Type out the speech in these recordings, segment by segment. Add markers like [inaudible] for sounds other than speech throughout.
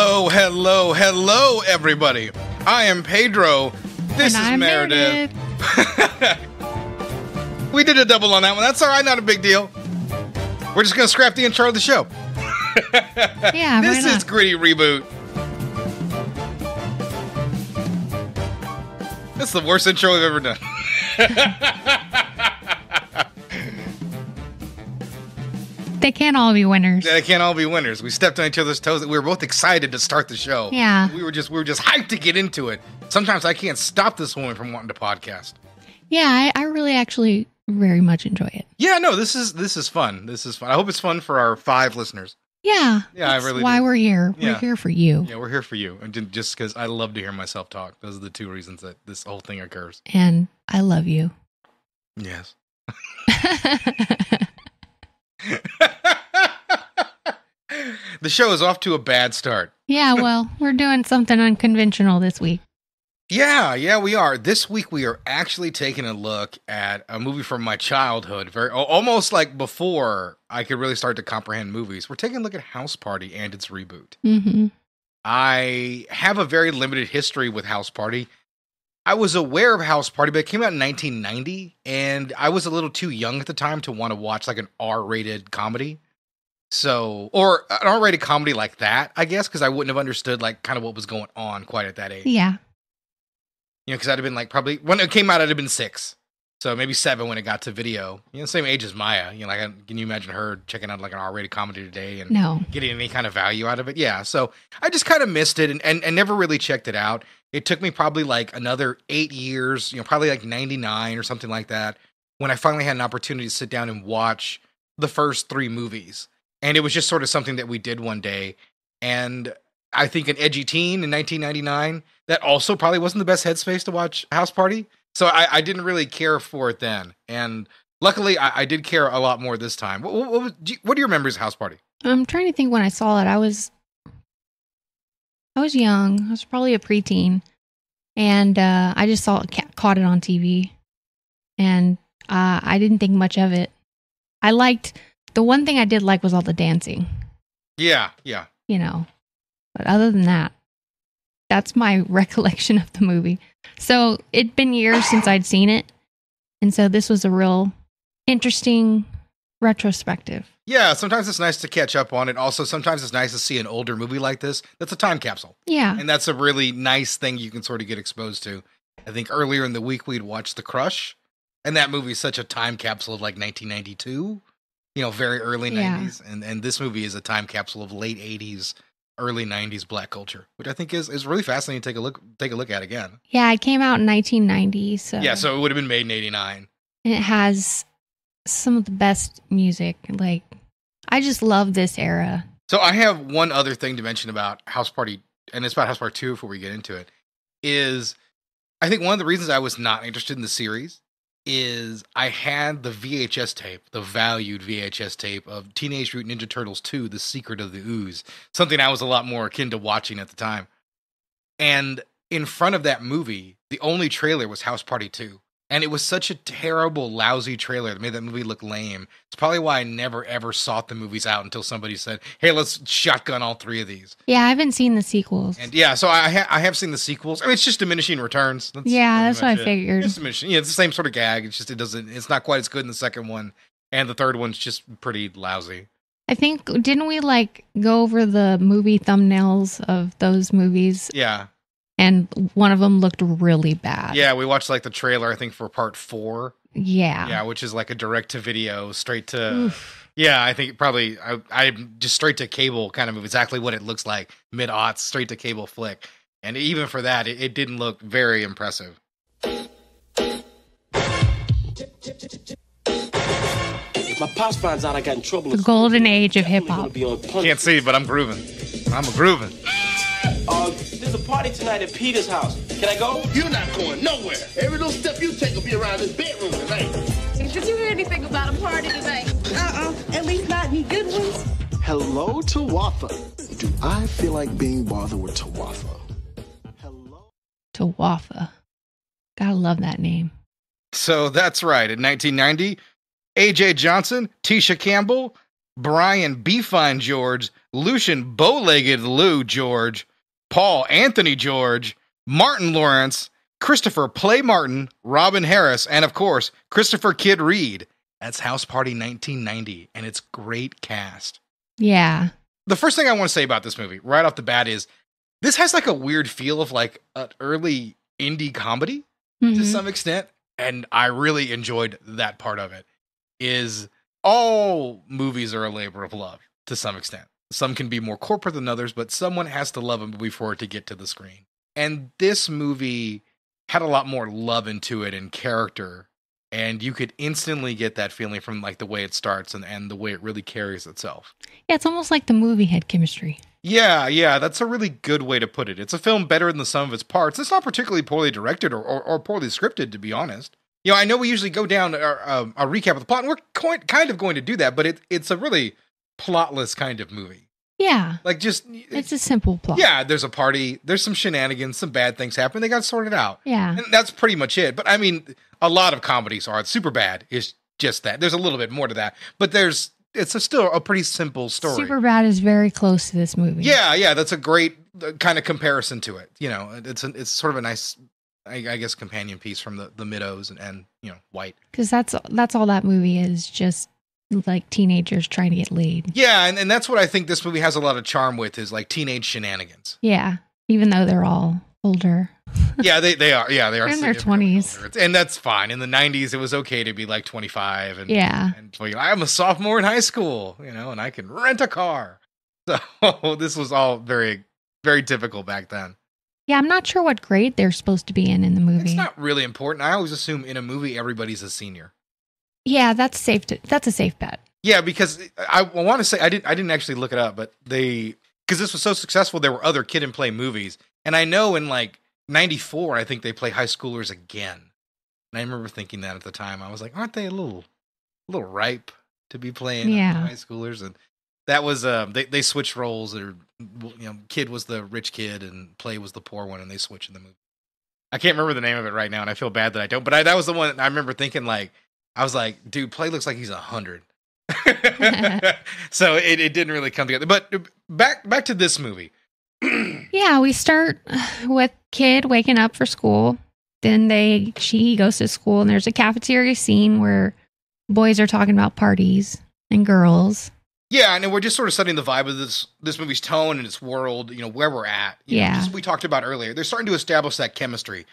Hello, hello, hello, everybody. I am Pedro. This And is I'm Meredith. [laughs] we did a double on that one. That's all right, not a big deal. We're just gonna scrap the intro of the show. [laughs] Yeah, this is? Gritty Reboot. That's the worst intro we've ever done. [laughs] They can't all be winners. They can't all be winners. We stepped on each other's toes. We were both excited to start the show. Yeah. We were just we were just hyped to get into it. Sometimes I can't stop this woman from wanting to podcast. Yeah, I, I really actually very much enjoy it. Yeah, no, this is this is fun. This is fun. I hope it's fun for our five listeners. Yeah. Yeah, I really why do. we're here. Yeah. We're here for you. Yeah, we're here for you, and just because I love to hear myself talk. Those are the two reasons that this whole thing occurs. And I love you. Yes. [laughs] [laughs] the show is off to a bad start. yeah, [laughs] well, we're doing something unconventional this week. Yeah, yeah, we are. This week we are actually taking a look at a movie from my childhood, very almost like before I could really start to comprehend movies. We're taking a look at House Party and its reboot. hmm I have a very limited history with House Party. I was aware of House Party, but it came out in 1990, and I was a little too young at the time to want to watch like an R-rated comedy. So, or an R-rated comedy like that, I guess, because I wouldn't have understood like kind of what was going on quite at that age. Yeah. You know, because I'd have been like probably when it came out, I'd have been six, so maybe seven when it got to video. You know, same age as Maya. You know, like can you imagine her checking out like an R-rated comedy today and No. getting any kind of value out of it? Yeah. So I just kind of missed it and, and and never really checked it out. It took me probably like another eight years, you know, probably like ninety nine or something like that, when I finally had an opportunity to sit down and watch the first three movies. And it was just sort of something that we did one day. And I think an edgy teen in 1999 that also probably wasn't the best headspace to watch House Party. So I, I didn't really care for it then, and luckily I, I did care a lot more this time. What, what, what, do you- what do you remember as House Party? I'm trying to think when I saw it. I was I was young. I was probably a preteen. And uh, I just saw it, ca- caught it on TV. And uh, I didn't think much of it. I liked the one thing I did like was all the dancing. Yeah, yeah, you know. But other than that, that's my [laughs] recollection of the movie. So it'd been years since I'd seen it. And so this was a real interesting retrospective. yeah. Sometimes it's nice to catch up on it. Also, sometimes it's nice to see an older movie like this. That's a time capsule, Yeah. and that's a really nice thing you can sort of get exposed to. I think earlier in the week we'd watched The Crush, and that movie is such a time capsule of like 1992. You know, very early Yeah. 90s, and and this movie is a time capsule of late 80s, early 90s black culture, which I think is is really fascinating to take a look take a look at again. Yeah, it came out in 1990. So, Yeah, so it would have been made in 89. and it has some of the best music. Like, I just love this era. So I have one other thing to mention about House Party, and it's about House Party 2 before we get into it, is I think one of the reasons I was not interested in the series is I had the VHS tape, the valued VHS tape of Teenage Mutant Ninja Turtles 2, The Secret of the Ooze, something I was a lot more akin to watching at the time. And in front of that movie, the only trailer was House Party 2. And it was such a terrible, lousy trailer that made that movie look lame. It's probably why I never ever sought the movies out until somebody said, "Hey, let's shotgun all three of these." Yeah, I haven't seen the sequels. And yeah, so I ha- I have seen the sequels. I mean, it's just diminishing returns. That's yeah, that's what I it. figured. It's diminishing. Yeah, it's the same sort of gag. It's just it doesn't. It's not quite as good in the second one, and the third one's just pretty lousy. I think, didn't we like go over the movie thumbnails of those movies? Yeah, And one of them looked really bad. yeah. We watched like the trailer. I think for part four. Yeah. Yeah, which is like a direct to video, straight to. Oof. Yeah, I think probably I I just straight to cable kind of exactly what it looks like mid aughts straight to cable flick, and even for that, it, it didn't look very impressive. If my pops finds out I got in trouble, The golden age of hip hop. be. Can't see, but I'm grooving. I'm a grooving. Uh, there's a party tonight at Peter's house. Can I go? You're not going nowhere. Every little step you take will be around this bedroom tonight. Did you hear anything about a party tonight? Uh-uh. At least not any good ones. Hello, Tawatha. Do I feel like being bothered with Tawatha? Hello? Tawatha. Gotta love that name. So that's right. In 1990, AJ Johnson, Tisha Campbell, Brian B-Fine George, Lucien Bowlegged Lou George, Paul Anthony George, Martin Lawrence, Christopher Play Martin, Robin Harris, and of course, Christopher Kid Reid. That's House Party 1990, and it's great cast. Yeah. The first thing I want to say about this movie, right off the bat, is this has like a weird feel of like an early indie comedy to Mhm. some extent and i really enjoyed that part of it is all movies are a labor of love to some extent some can be more corporate than others but someone has to love them before it to get to the screen and this movie had a lot more love into it and character and you could instantly get that feeling from like the way it starts and, and the way it really carries itself Yeah, it's almost like the movie had chemistry. yeah, yeah, that's a really good way to put it. It's a film better than the sum of its parts. It's not particularly poorly directed or, or, or poorly scripted, to be honest. You know, I know we usually go down a, um, a recap of the plot, and we're co- kind of going to do that, but it, it's a really plotless kind of movie. Yeah. Like, just It's a simple plot. yeah, there's a party, there's some shenanigans, some bad things happen. They got sorted out, Yeah. and that's pretty much it. But I mean, a lot of comedies are. Super bad is just that. There's a little bit more to that, but there's it's a still a pretty simple story. Super Bad is very close to this movie. Yeah, yeah, that's a great uh, kind of comparison to it. You know, it's a, it's sort of a nice, I, I guess, companion piece from the the Middows and, and you know White. Because that's that's all that movie is. Just like teenagers trying to get laid. Yeah, and, and that's what I think this movie has a lot of charm with is like teenage shenanigans. Yeah. Even though they're all older. [laughs] yeah, they they are. Yeah, they are [laughs] in their 20s. and that's fine. In the '90s, it was okay to be like 25 and Yeah. and I'm a sophomore in high school, you know, and I can rent a car. [laughs] So this was all very very typical back then. Yeah, I'm not sure what grade they're supposed to be in in the movie. It's not really important. I always assume in a movie everybody's a senior. Yeah, that's safe. To, that's a safe bet. Yeah, because I, I want to say I didn't I didn't actually look it up, but they because this was so successful, there were other kid and play movies, and I know in like '94, I think they play high schoolers again, and I remember thinking that at the time. I was like, aren't they a little a little ripe to be playing Yeah. high schoolers? And that was um they they switched roles. Or you know, kid was the rich kid and play was the poor one, and they switched in the movie. I can't remember the name of it right now, and I feel bad that I don't. But I, that was the one I remember thinking like I was like, dude, play looks like he's a hundred. [laughs] [laughs] so it, it didn't really come together. But back back to this movie. [clears throat] Yeah, we start with kid waking up for school. Then they she goes to school and there's a cafeteria scene where boys are talking about parties and girls. Yeah, and we're just sort of setting the vibe of this this movie's tone and its world. You know where we're at. You know, Yeah. just we talked about earlier. They're starting to establish that chemistry.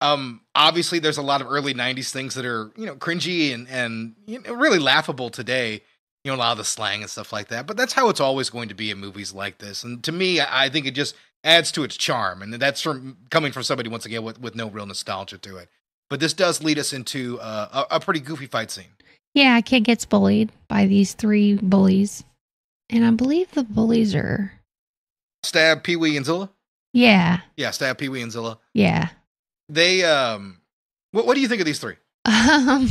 Um, obviously, there's a lot of early '90s things that are you know cringy and and you know, really laughable today. You know, a lot of the slang and stuff like that. But that's how it's always going to be in movies like this. And to me, I I think it just adds to its charm. And that's from coming from somebody once again with with no real nostalgia to it. But this does lead us into uh, a, a pretty goofy fight scene. Yeah, a kid gets bullied by these three bullies. And I believe the bullies are Stab Pee Wee and Zilla. Yeah. Yeah, stab Pee Wee and Zilla. Yeah. They um, what what do you think of these three? Um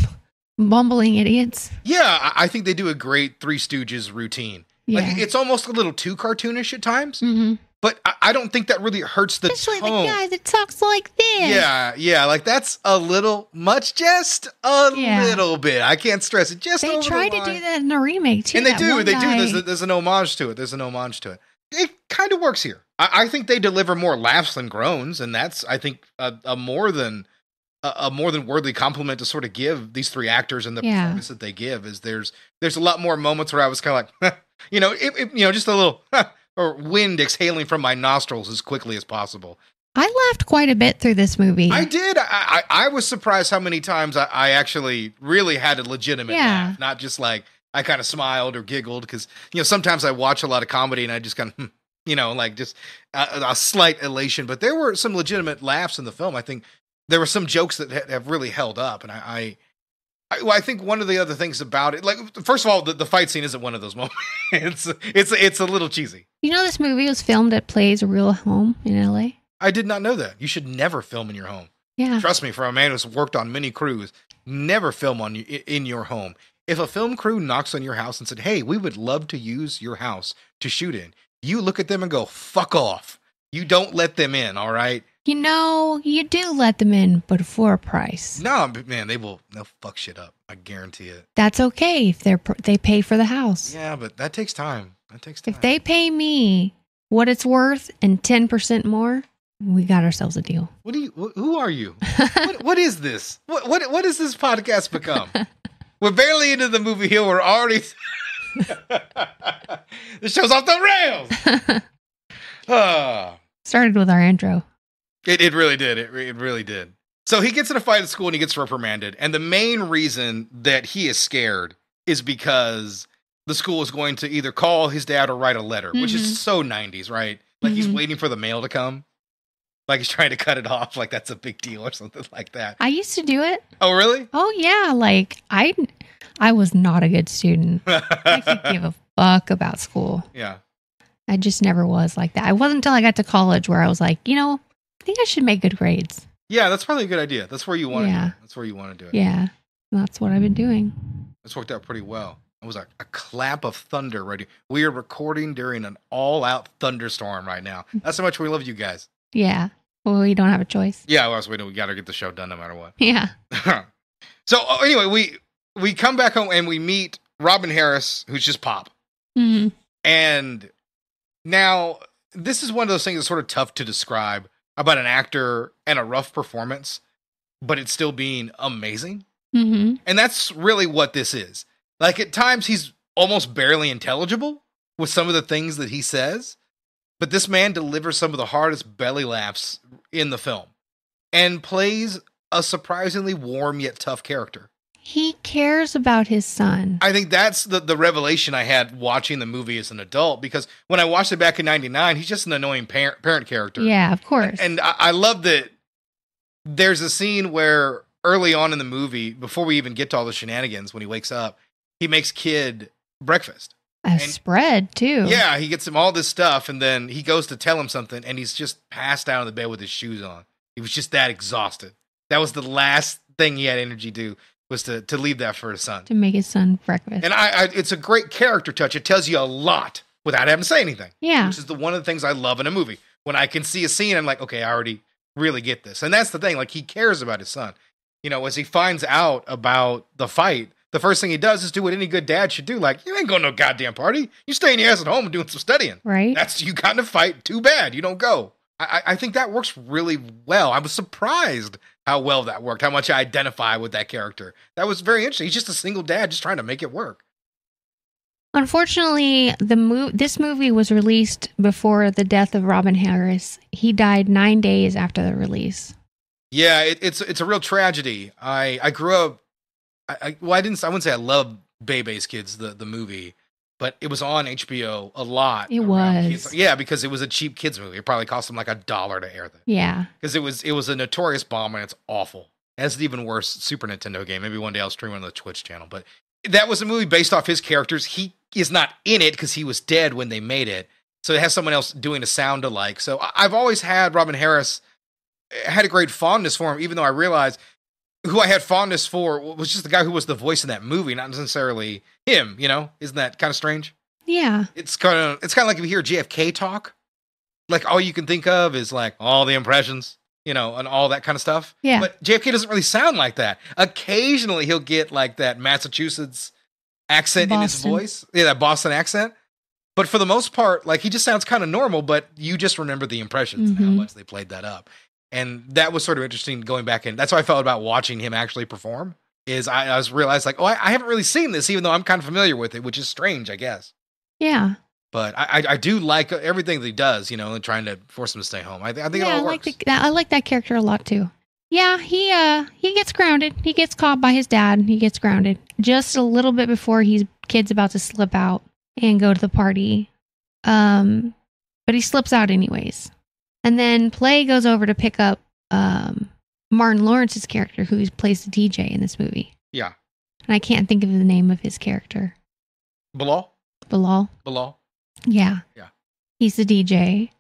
bumbling idiots. Yeah, I, I think they do a great Three Stooges routine. Yeah. Like it's almost a little too cartoonish at times, Mm-hmm. but I, I don't think that really hurts the Especially tone. the guy that talks like this. yeah, yeah, like that's a little much, just a Yeah. little bit. I can't stress it. Just They over the to do that in a remake too. and they do, they do. There's, a, there's an homage to it. There's an homage to it. It kind of works here. I, I think they deliver more laughs than groans, and that's I think a, a more than a, a more than worthy compliment to sort of give these three actors and the Yeah. performance that they give. Is there's there's a lot more moments where I was kind of like, [laughs] you know, it, it- you know, just a little [laughs] or wind exhaling from my nostrils as quickly as possible. I laughed quite a bit through this movie. I did. I, I I was surprised how many times I, I actually really had a legitimate Yeah. laugh, not just like I kind of smiled or giggled because you know sometimes I watch a lot of comedy and I just kind of hmm, you know like just a, a slight elation, but there were some legitimate laughs in the film. I think there were some jokes that ha- have really held up, and I. I I, well, I think one of the other things about it, like first of all, the, the fight scene isn't one of those [laughs] moments. it's it's it's a little cheesy. You know, this movie was filmed at Play's Real Home in LA. I did not know that. You should never film in your home. Yeah. Trust me, for a man who's worked on many crews, never film on in your home. If a film crew knocks on your house and said, "Hey, we would love to use your house to shoot in," you look at them and go, "Fuck off." You don't let them in, all right? You know, you do let them in, but for a price. No, man, they will they'll fuck shit up. I guarantee it. That's okay if they're they pay for the house. Yeah, but that takes time. That takes time. If they pay me what it's worth and ten percent more, we got ourselves a deal. What do you? wh- Who are you? [laughs] what, what is this? What what what has this podcast become? [laughs] we're barely into the movie here. We're already. [laughs] [laughs] the show's off the rails. [laughs] Ah, Started with our intro. it it really did. It it really did. So he gets in a fight at school and he gets reprimanded. And the main reason that he is scared is because the school is going to either call his dad or write a letter, which Mhm. is so 90s, right? Like he's Mhm. waiting for the mail to come. Like he's trying to cut it off, like that's a big deal or something like that. I used to do it. Oh, really? Oh yeah, like I I was not a good student. [laughs] I could give a fuck about school. yeah. I just never was like that. I wasn't until I got to college where I was like, you know, I think I should make good grades. Yeah, that's probably a good idea. That's where you want to do Yeah. it. That's where you want to do it. Yeah. That's what I've been doing. It's worked out pretty well. It was a, a clap of thunder ready. We are recording during an all out thunderstorm right now. [laughs] That's how much we love you guys. Yeah. Well, we don't have a choice. Yeah, well, we, we got to get the show done no matter what. Yeah. [laughs] so uh, anyway, we we come back home and we meet Robin Harris, who's just Pop. hmm And now this is one of those things that's sort of tough to describe about an actor and a rough performance, but it's still being amazing. hmm And that's really what this is. Like at times he's almost barely intelligible with some of the things that he says, but this man delivers some of the hardest belly laughs in the film and plays a surprisingly warm yet tough character. He cares about his son. I think that's the, the revelation I had watching the movie as an adult because when I watched it back in 99, he's just an annoying parent, parent character. Yeah, of course. And I, I love that there's a scene where early on in the movie, before we even get to all the shenanigans, when he wakes up, he makes kid breakfast. a and- spread too. Yeah, he gets him all this stuff, and then he goes to tell him something, and he's just passed out in the bed with his shoes on. He was just that exhausted. That was the last thing he had energy to do was to to leave that for his son. To make his son breakfast. And I, I it's a great character touch. It tells you a lot without having to say anything yeah. which is the one of the things I love in a movie. When I can see a scene, I'm like, okay, I already really get this. And that's the thing. Like he cares about his son. You know, as he finds out about the fight, the first thing he does is do what any good dad should do. Like, you ain't going to no goddamn party. You staying your ass at home and doing some studying. Right. That's you got in a fight. Too bad you don't go. I I think that works really well. I was surprised how well that worked. How much I identify with that character. That was very interesting. He's just a single dad, just trying to make it work. Unfortunately, the mo- this movie was released before the death of Robin Harris. He died nine days after the release. Yeah, it, it's it's a real tragedy. I I grew up. I, I well, I didn't. I wouldn't say I love Bebe's Kids, the the movie, but it was on HBO a lot. It was. kids- yeah, because it was a cheap kids movie. It probably cost them like a dollar to air that Yeah. because it was it was a notorious bomb and it's awful. It has an even worse Super Nintendo game. Maybe one day I'll stream it on the Twitch channel. But that was a movie based off his characters. He is not in it because he was dead when they made it. So it has someone else doing a sound alike. So I've always had Robin Harris eh, had a great fondness for him, even though I realized who I had fondness for was just the guy who was the voice in that movie, not necessarily him. You know, isn't that kind of strange? Yeah. It's kind of it's kind of like if you hear JFK talk, like all you can think of is like all the impressions, you know, and all that kind of stuff. Yeah. But JFK doesn't really sound like that. Occasionally he'll get like that Massachusetts accent in his voice. Yeah, that Boston accent. But for the most part, like he just sounds kind of normal, but you just remember the impressions and how Mhm. much they played that up. And that was sort of interesting going back in. that's how I felt about watching him actually perform. Is I, I was realized like, oh, I, I haven't really seen this, even though I'm kind of familiar with it, which is strange, I guess. Yeah. But I, I, I do like everything that he does, you know, and trying to force him to stay home. I, th- I think yeah, it I like the, that. I like that character a lot too. Yeah, he uh he gets grounded. He gets caught by his dad. He gets grounded just a little bit before his kid's about to slip out and go to the party. Um, but he slips out anyways. And then Play goes over to pick up um Martin Lawrence's character, who plays the DJ in this movie. yeah. And I can't think of the name of his character. Bilal? Bilal. Bilal? Yeah. Yeah. He's the DJ.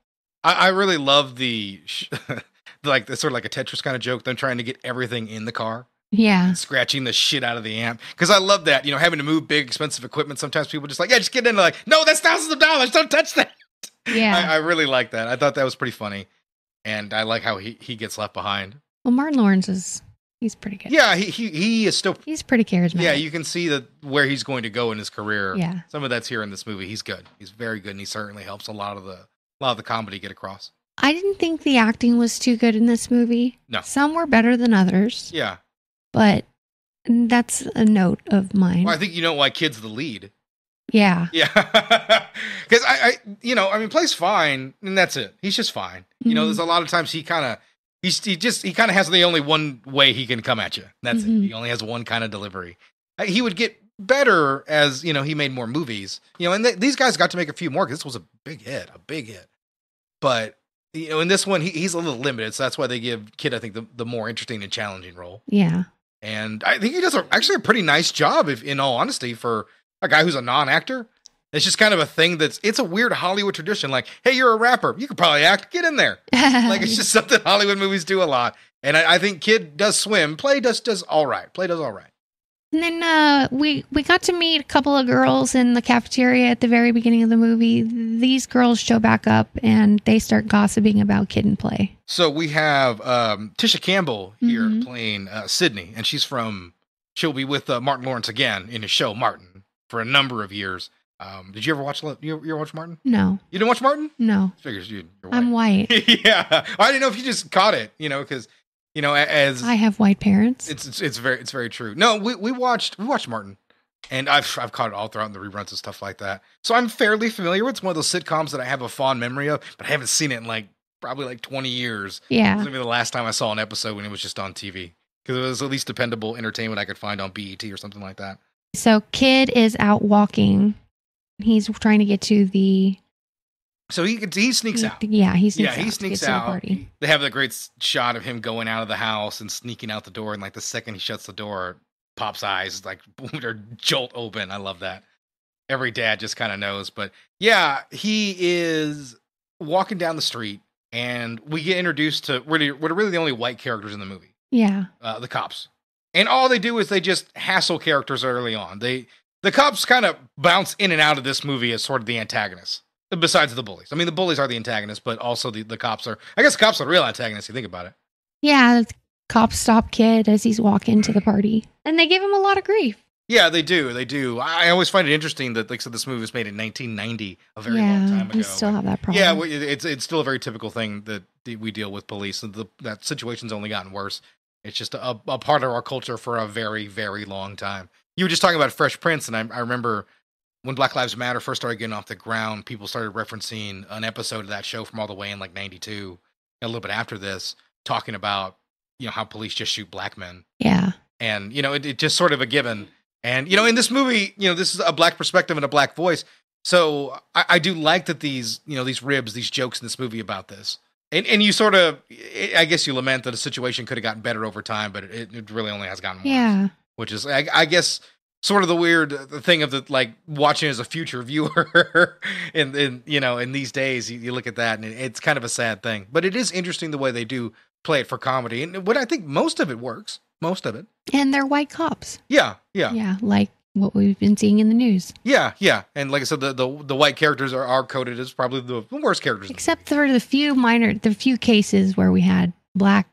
I, I really love the, sh- [laughs] like, the sort of like a Tetris kind of joke, them trying to get everything in the car, Yeah. scratching the shit out of the amp. Because I love that, you know, having to move big, expensive equipment. Sometimes people just like, yeah, just get in. They're like, no, that's thousands of dollars. Don't touch that. Yeah. I, I really like that. I thought that was pretty funny. and I like how he he gets left behind. Well, Martin Lawrence is he's pretty good. Yeah, he he he is still. He's pretty charismatic. Yeah, you can see that where he's going to go in his career. Yeah. some of that's here in this movie. He's good. He's very good, and he certainly helps a lot of the a lot of the comedy get across. I didn't think the acting was too good in this movie. No. Some were better than others, Yeah, but mm, that's a note of mine. well, I think you know why Kid's the lead. Yeah. [laughs] Yeah, because I, I, you know, I mean, plays fine, and that's it. He's just fine. You know, there's a lot of times he kind of, he's he just he kind of has the only one way he can come at you. That's it. Mhm. He only has one kind of delivery. Uh, He would get better as you know he made more movies. You know, and th- these guys got to make a few more because this was a big hit, a big hit. But you know, in this one, he, he's a little limited, so that's why they give Kid, I think, the, the more interesting and challenging role. Yeah. And I think he does a, actually a pretty nice job, if in all honesty, for a guy who's a non-actor. It's just kind of a thing that's it's a weird Hollywood tradition. Like, hey, you're a rapper, you could probably act. Get in there. [laughs] Like it's just something Hollywood movies do a lot. And I, I think Kid does swim. Play does does all right. Play does all right. And then uh, we we got to meet a couple of girls in the cafeteria at the very beginning of the movie. These girls show back up and they start gossiping about Kid and Play. So we have um, Tisha Campbell here Mhm. playing uh, Sydney, and she's from. She'll be with uh, Martin Lawrence again in his show Martin for a number of years. Um, did you ever watch? You, you ever watch Martin? No, You didn't watch Martin? no, Figures you. You're I'm white. white. [laughs] yeah, I didn't know if you just caught it. You know, because you know, as I have white parents. it's, it's it's very it's very true. No, we we watched we watched Martin, and I've I've caught it all throughout the reruns and stuff like that. So I'm fairly familiar. with It's one of those sitcoms that I have a fond memory of, but I haven't seen it in like probably like 20 years. Yeah. Maybe the last time I saw an episode when it was just on TV because it was at least dependable entertainment I could find on BET or something like that. So Kid is out walking. He's trying to get to the. So he he sneaks out. Yeah, he sneaks yeah, out. he to sneaks get to the out. party. They have the great shot of him going out of the house and sneaking out the door, and like the second he shuts the door, Pop's eyes like [laughs] or jolt open. I love that. Every dad just kind of knows, but yeah, he is walking down the street, and we get introduced to really what are really the only white characters in the movie Yeah. uh, the cops. And all they do is they just hassle characters early on. They the cops kind of bounce in and out of this movie as sort of the antagonists. Besides the bullies. I mean the bullies are the antagonists, but also the, the cops are I guess the cops are the real antagonists you think about it. Yeah. the Cops stop Kid as he's walking to the party. And they give him a lot of grief. Yeah, they do. They do. I I always find it interesting that like so this movie was made in 1990, a very yeah. long time ago. we still have that problem. Yeah, it's it's still a very typical thing that that we deal with police. and The, that situation's only gotten worse. It's just a, a part of our culture for a very very long time. You were just talking about Fresh Prince, and I, I remember when Black Lives Matter first started getting off the ground, people started referencing an episode of that show from all the way in like '92, a little bit after this, talking about you know how police just shoot black men Yeah. and you know it, it just sort of a given and you know in this movie you know this is a black perspective and a black voice so I, I do like that these you know these ribs these jokes in this movie about this and and you sort of i guess you lament that the situation could have gotten better over time but it, it really only has gotten worse Yeah. which is I, I guess sort of the weird uh, thing of the like watching as a future viewer [laughs] and in you know in these days you, you look at that and it, it's kind of a sad thing but it is interesting the way they do play it for comedy and what i think most of it works most of it And they're white cops. yeah yeah Yeah. Like what we've been seeing in the news. yeah yeah and like i said the the, the white characters are, are coded as probably the worst characters Except for the few minor, the few cases where we had black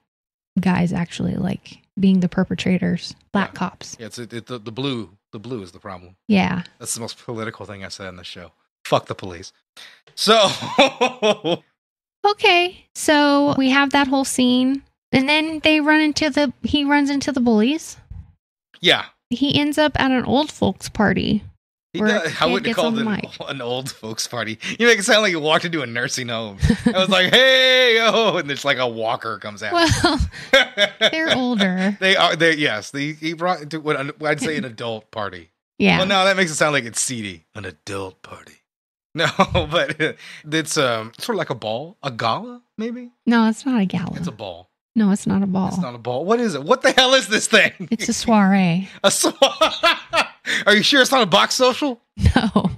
guys actually like being the perpetrators, black Yeah. cops. Yeah, it's it, it, the, the blue. The blue is the problem. Yeah. That's the most political thing I said on the show. Fuck the police. So [laughs] Okay. So we have that whole scene. And then they run into the, he runs into the bullies. yeah, He ends up at an old folks party. he does- a I wouldn't call it an, an old folks party. You make it sound like you walked into a nursing home. I was like, hey oh, and there's like a walker comes out. Well, [laughs] they're older. they are. They yes. They, he brought into what I'd say an adult party. Yeah. Well, no, that makes it sound like it's seedy. An adult party. [laughs] No, but it's um sort of like a ball, a gala, maybe. No, it's not a gala. It's a ball. No, it's not a ball. It's not a ball. What is it? What the hell is this thing? It's a soiree. [laughs] a sw- [laughs] Are you sure it's not a box social? No.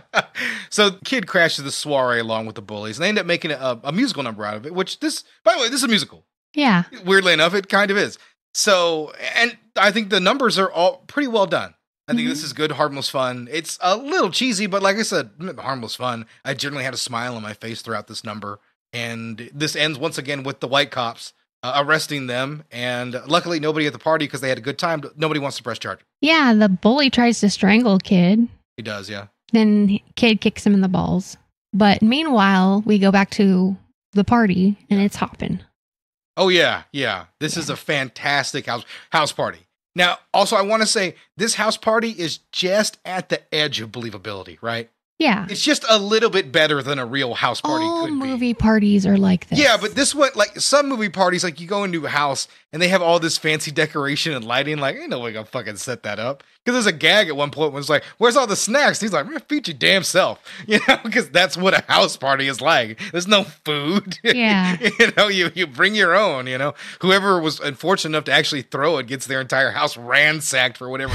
[laughs] so kid crashes the soiree along with the bullies, and they end up making a, a musical number out of it. Which this, by the way, this is a musical. Yeah. Weirdly enough, it kind of is. So, and I think the numbers are all pretty well done. I think Mhm. this is good, harmless fun. It's a little cheesy, but like I said, harmless fun. I generally had a smile on my face throughout this number. And this ends once again with the white cops uh, arresting them. And luckily, nobody at the party because they had a good time. Nobody wants to press charge. Yeah, the bully tries to strangle kid. He does, yeah. Then kid kicks him in the balls. But meanwhile, we go back to the party and it's hopping. Oh yeah, yeah. This is a fantastic house house party. Now, also, I want to say this house party is just at the edge of believability, right? Yeah. It's just a little bit better than a real house party All could be. movie parties are like this. Yeah, but this one, like some movie parties, like you go into a house and they have all this fancy decoration and lighting. Like, ain't no way gonna fucking set that up. Because there's a gag at one point when it's like, "Where's all the snacks?" He's like, "Man, feed your damn self," [laughs] you know, because that's what a house party is like. There's no food. [laughs] Yeah. you know, you you bring your own. You know, whoever was unfortunate enough to actually throw it gets their entire house ransacked for whatever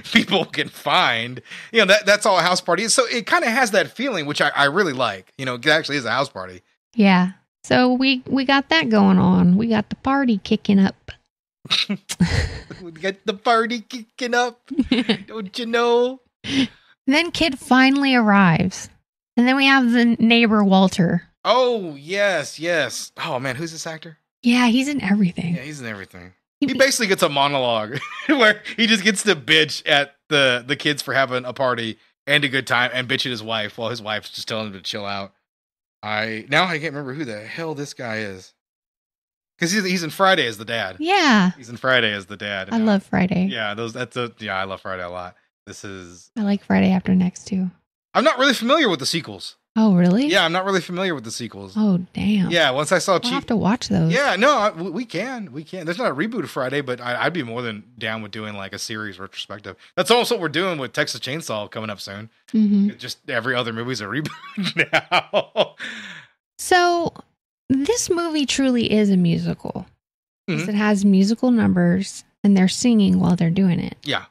[laughs] people can find. You know, that that's all a house party is. So it kind of has that feeling, which I, I really like. You know, it actually is a house party. yeah. So we we got that going on. We got the party kicking up. [laughs] We got the party kicking up. [laughs] Don't you know? Then kid finally arrives. And then we have the neighbor Walter. Oh, yes, yes. Oh, man, who's this actor? Yeah, he's in everything. Yeah, he's in everything. He- He basically gets a monologue [laughs] where he just gets to bitch at the, the kids for having a party and a good time and bitch at his wife while his wife's just telling him to chill out. I now I can't remember who the hell this guy is. Because he's, he's in Friday as the dad. Yeah. He's in Friday as the dad. I love Friday. Yeah, those that's a yeah, I love Friday a lot. This is I like Friday After Next too. I'm not really familiar with the sequels. Oh, really? Yeah, I'm not really familiar with the sequels. Oh, damn. Yeah, once I saw We'll Chief. have to watch those. Yeah, no, I, we can, we can. There's not a reboot of Friday, but I, I'd be more than down with doing like a series retrospective. That's also what we're doing with Texas Chainsaw coming up soon. hmm Just every other movie's a reboot [laughs] now. So this movie truly is a musical. Mhm. It has musical numbers and they're singing while they're doing it. yeah,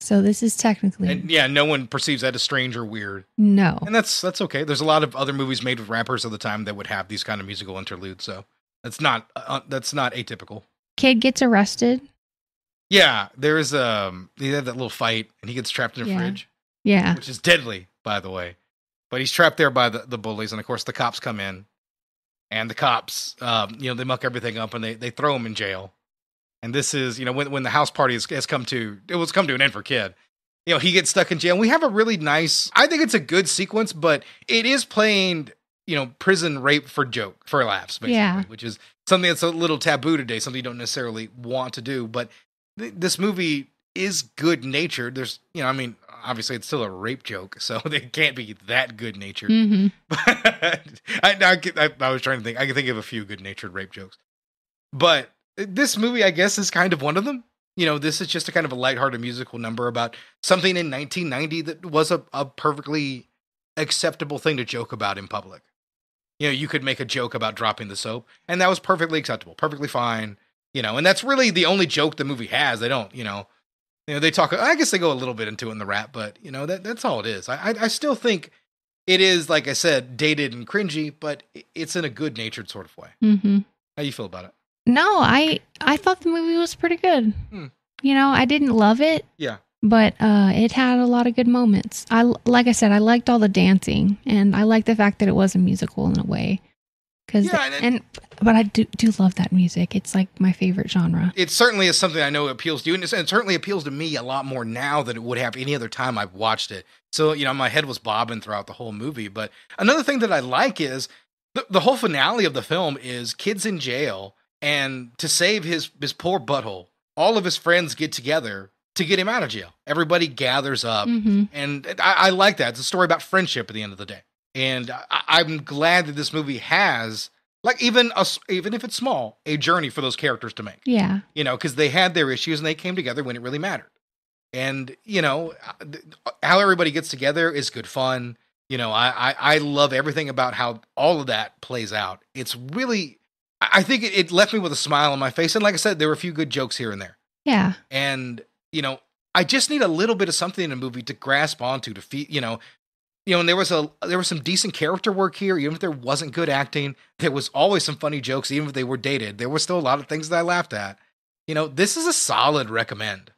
So this is technically and yeah, no one perceives that as strange or weird, no. and that's that's okay. There's a lot of other movies made with rappers of the time that would have these kind of musical interludes, so that's not uh, that's not atypical. Kid gets arrested. Yeah, there is um, he had that little fight, and he gets trapped in a Yeah. fridge. Yeah. which is deadly, by the way. But he's trapped there by the, the bullies, and of course the cops come in, and the cops, um, you know, they muck everything up and they, they throw him in jail. And this is, you know, when when the house party has, has come to it was come to an end for Kid. You know, he gets stuck in jail. We have a really nice. I think it's a good sequence, but it is playing, you know, prison rape for joke for laughs, basically, Yeah. which is something that's a little taboo today. Something you don't necessarily want to do, but th- this movie is good natured. There's, you know, I mean, obviously it's still a rape joke, so [laughs] they can't be that good natured. hmm [laughs] But I, I, I, I was trying to think. I can think of a few good natured rape jokes, but this movie, I guess, is kind of one of them. You know, this is just a kind of a lighthearted musical number about something in 1990 that was a, a perfectly acceptable thing to joke about in public. You know, you could make a joke about dropping the soap, and that was perfectly acceptable, perfectly fine. You know, and that's really the only joke the movie has. They don't, you know, you know, they talk. I guess they go a little bit into it in the rap, but you know, that that's all it is. I I, I still think it is, like I said, dated and cringy, but it's in a good natured sort of way. hmm How you feel about it? No, I I thought the movie was pretty good. Hmm. You know, I didn't love it, Yeah. but uh, it had a lot of good moments. I like I said, I liked all the dancing, and I liked the fact that it was a musical in a way. Cause Yeah, and and, but I do do love that music. It's like my favorite genre. It certainly is something I know appeals to you, and it certainly appeals to me a lot more now than it would have any other time I've watched it. So, you know, my head was bobbing throughout the whole movie. But another thing that I like is the, the whole finale of the film is kids in jail, and to save his his poor butthole, all of his friends get together to get him out of jail. Everybody gathers up, hmm and I, I like that. It's a story about friendship at the end of the day, and I, I'm glad that this movie has, like, even a, even if it's small, a journey for those characters to make Yeah. you know, because they had their issues and they came together when it really mattered. And you know, how everybody gets together is good fun. You know, I I, I love everything about how all of that plays out. It's really, I think it, it left me with a smile on my face. And like I said, there were a few good jokes here and there. Yeah. And you know, I just need a little bit of something in a movie to grasp onto to feel. You know, you know, and there was a there was some decent character work here, even if there wasn't good acting. There was always some funny jokes, even if they were dated. There were still a lot of things that I laughed at. You know, this is a solid recommend.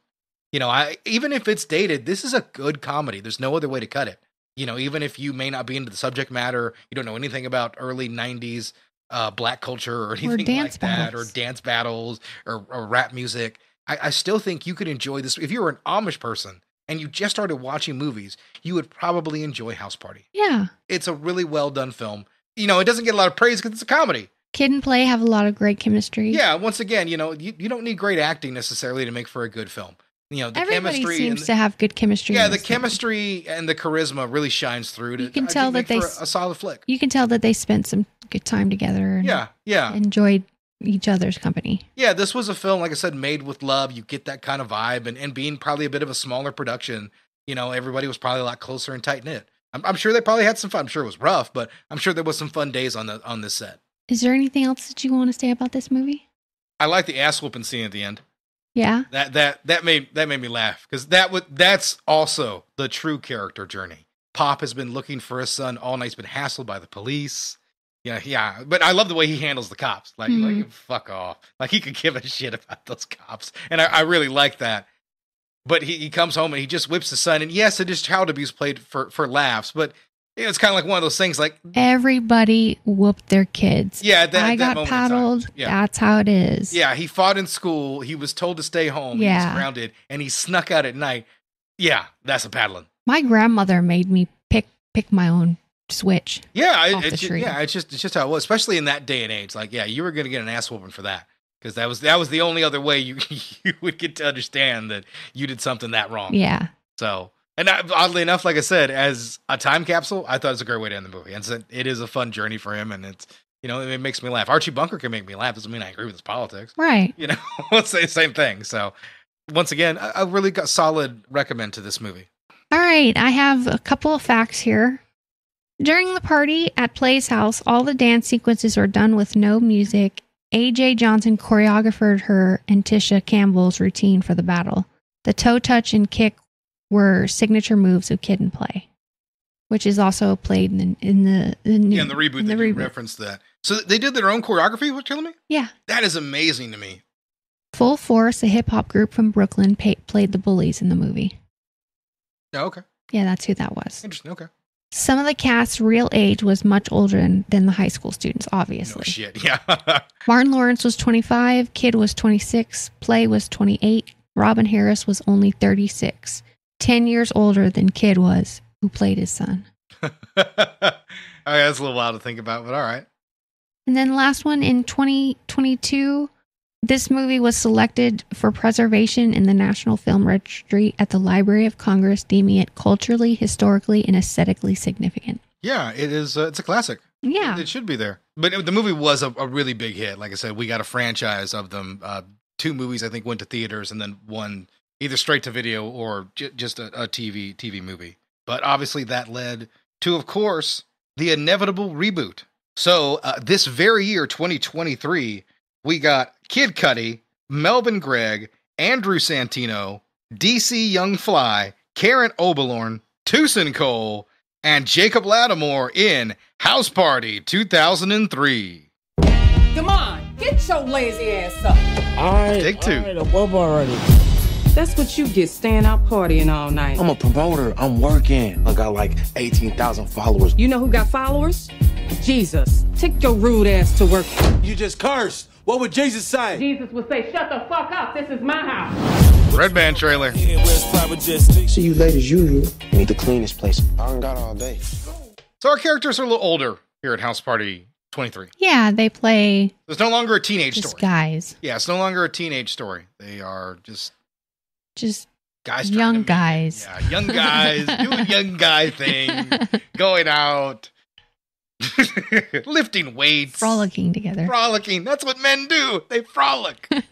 You know, I even if it's dated, this is a good comedy. There's no other way to cut it. You know, even if you may not be into the subject matter, you don't know anything about early '90s uh, black culture or [laughs] anything dance like that, or battles. dance battles or, or rap music. I, I still think you could enjoy this if you were an Amish person and you just started watching movies. You would probably enjoy House Party. Yeah. It's a really well done film. You know, it doesn't get a lot of praise because it's a comedy. Kid and play have a lot of great chemistry. Yeah, once again, you know, you, you don't need great acting necessarily to make for a good film. You know, the Everybody chemistry seems and to have good chemistry. yeah, the chemistry and the charisma really shines through. To, You can I tell that make they for a, a solid flick. You can tell that they spent some good time together. And Yeah, yeah, Enjoyed each other's company. yeah. This was a film, like I said, made with love. You get that kind of vibe, and and being probably a bit of a smaller production, you know, everybody was probably a lot closer and tight knit. I'm, I'm sure they probably had some fun. I'm sure it was rough, but I'm sure there was some fun days on the on this set. Is there anything else that you want to say about this movie? I like the ass whooping scene at the end. Yeah. That that that made that made me laugh because that would that's also the true character journey. Pop has been looking for his son all night. He's been hassled by the police. Yeah, yeah. But I love the way he handles the cops. Like, Mhm. like fuck off. Like he could give a shit about those cops, and I, I really like that. But he, he comes home and he just whips the son. And yes, it is child abuse played for for laughs, but you know, it's kind of like one of those things. Like, Everybody whooped their kids. yeah, that, I that got moment in time. paddled. Yeah. That's how it is. Yeah, he fought in school. He was told to stay home. He Yeah. was grounded, and he snuck out at night. Yeah, that's a paddling. My grandmother made me pick pick my own switch. Yeah, it- it's yeah, it's just it's just how it was, especially in that day and age. Like, yeah, you were gonna get an ass whooping for that because that was that was the only other way you [laughs] you would get to understand that you did something that wrong. Yeah. So, and I, oddly enough, like I said, as a time capsule, I thought it was a great way to end the movie. And so it is a fun journey for him, and it's you know it makes me laugh. Archie Bunker can make me laugh. Doesn't mean I agree with his politics. Right. You know, [laughs] it's the same thing. So, once again, I really got solid recommend to this movie. All right, I have a couple of facts here. During the party at Play's house, all the dance sequences were done with no music. AJ Johnson choreographed her and Tisha Campbell's routine for the battle. The toe touch and kick were signature moves of Kid and Play, which is also played in the in the, Yeah, in the reboot, in they the reboot. reference that. So they did their own choreography. What telling me? Yeah. That is amazing to me. Full Force, a hip hop group from Brooklyn, pa- played the bullies in the movie. Yeah, okay, Yeah, that's who that was. interesting. Okay, Some of the cast's real age was much older than, the high school students, obviously. no shit. Yeah, [laughs] Martin Lawrence was 25, Kid was 26, Play was 28, Robin Harris was only 36, 10 years older than Kid was, who played his son. [laughs] okay, that's a little wild to think about, but all right. And then last one in 2022, this movie was selected for preservation in the National Film Registry at the Library of Congress, deeming it culturally, historically, and aesthetically significant. Yeah, it is. Uh, it's a classic. Yeah. It should be there. But it- the movie was a, a really big hit. Like I said, we got a franchise of them. Uh, two movies, I think, went to theaters, and then one either straight to video or j- just a, a TV TV movie. But obviously, that led to, of course, the inevitable reboot. So uh, this very year, 2023, we got Kid Cudi, Melvin Gregg, Andrew Santino, DC Young Fly, Karen Obilom, Tosin Cole, and Jacob Latimore in House Party 2003. Come on, get your lazy ass up. Alright, Take two. alright, I'm already. That's what you get staying out partying all night. I'm a promoter. I'm working. I got like 18,000 followers. You know who got followers? Jesus. Take your rude ass to work. You just cursed. What would Jesus say? Jesus would say, shut the fuck up. This is my house. Red Band trailer. See you late as usual. Need to clean this place. I don't got all day. So our characters are a little older here at House Party 23. Yeah, they play It's no longer a teenage just story. guys, Yeah, it's no longer a teenage story. They are just just guys, young guys. Yeah, young guys [laughs] doing young guy thing, [laughs] going out, [laughs] lifting weights, frolicking together. frolicking. That's what men do. They frolic. [laughs]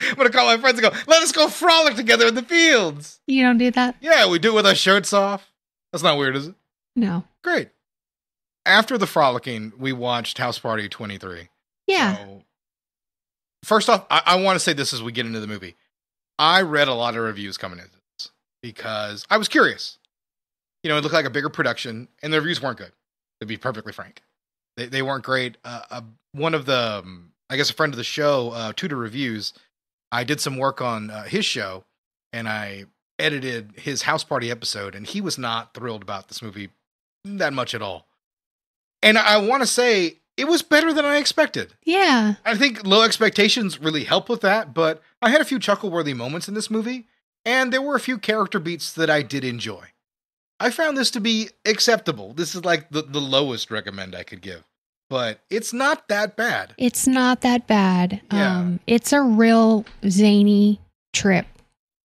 I'm gonna call my friends and go, let us go frolic together in the fields. you don't do that? Yeah, we do it with our shirts off. That's not weird, is it? No. Great. After the frolicking, we watched House Party 23. Yeah. So, first off, I, I want to say this as we get into the movie. I read a lot of reviews coming into this because I was curious. You know, it looked like a bigger production, and the reviews weren't good. To be perfectly frank, they they weren't great. Uh, uh, one of the, um, I guess, a friend of the show, uh, Tudor Reviews. I did some work on uh, his show, and I edited his house party episode, and he was not thrilled about this movie that much at all. And I want to say it was better than I expected. Yeah. I think low expectations really help with that, but I had a few chuckle worthy moments in this movie, and there were a few character beats that I did enjoy. I found this to be acceptable. This is like the, the lowest recommend I could give, but it's not that bad. It's not that bad. Yeah. Um, it's a real zany trip.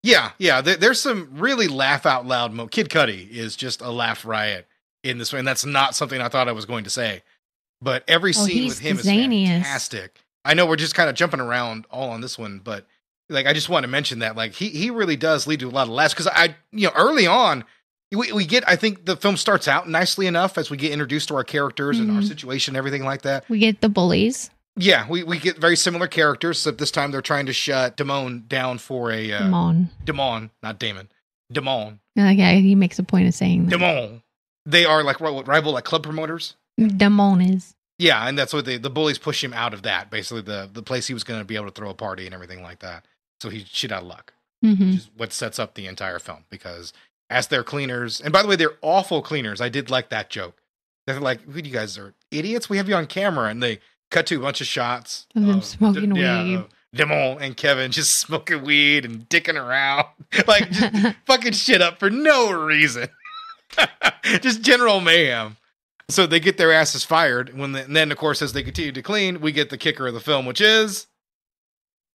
Yeah, yeah. There, there's some really laugh out loud. Mo- Kid Cudi is just a laugh riot in this one, and that's not something I thought I was going to say. But every Oh, scene with him is zaniest. fantastic. I know we're just kind of jumping around all on this one, but like I just want to mention that like he he really does lead to a lot of laughs because I you know early on we, we get I think the film starts out nicely enough as we get introduced to our characters and our Mhm. situation, everything like that. We get the bullies. Yeah, we, we get very similar characters. Except this time they're trying to shut Damone down for a uh, Come on. Damon, not Damon. Damon. Yeah, he makes a point of saying that. Damon. They are like what, rival like club promoters. Damon is. Yeah, and that's what they the bullies push him out of that. Basically, the the place he was going to be able to throw a party and everything like that. So he's shit out of luck. hmm Which is what sets up the entire film because as their cleaners, and by the way, they're awful cleaners. I did like that joke. They're like, "Who you guys are idiots? We have you on camera," and they cut to a bunch of shots Of them smoking weed. of Damon and Kevin just [laughs] smoking weed and dicking around, [laughs] like just [laughs] fucking shit up for no reason. just general mayhem. So they get their asses fired. When the, and then, of course, as they continue to clean, we get the kicker of the film, which is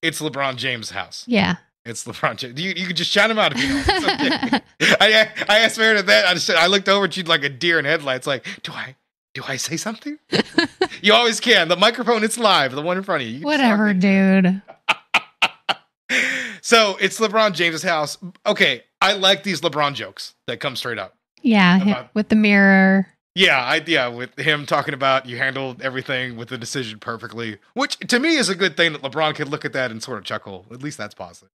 it's LeBron James' house. Yeah. It's LeBron James. You, you could just shout him out if you know. Okay. [laughs] I I asked Meredith that. I just said I looked over at you like a deer in headlights. Like, do I do I say something? [laughs] you always can. The microphone, it's live. The one in front of you. you can Whatever, dude. [laughs] So it's LeBron James's house. Okay, I like these LeBron jokes that come straight up. Yeah, About- with the mirror. Yeah, I yeah, with him talking about you handled everything with the decision perfectly, which to me is a good thing that LeBron could look at that and sort of chuckle. At least that's positive.